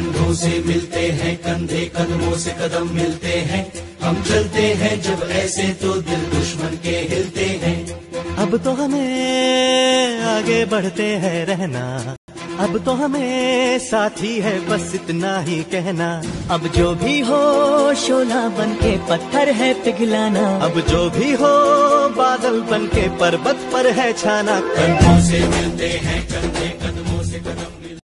कंधों से मिलते हैं कंधे कदमों से कदम मिलते हैं। हम चलते हैं जब ऐसे तो दिल दुश्मन के हिलते हैं। अब तो हमें आगे बढ़ते हैं रहना। अब तो हमें साथी है बस इतना ही कहना। अब जो भी हो शोला बन के पत्थर है पिघलाना। अब जो भी हो बादल बन के पर्वत पर है छाना। कंधों से मिलते हैं कंधे